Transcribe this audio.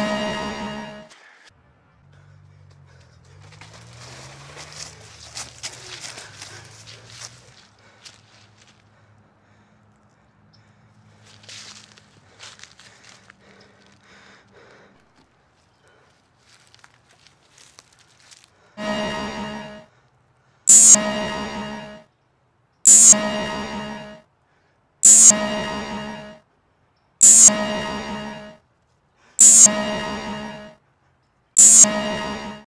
you you